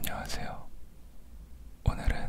안녕하세요. 오늘은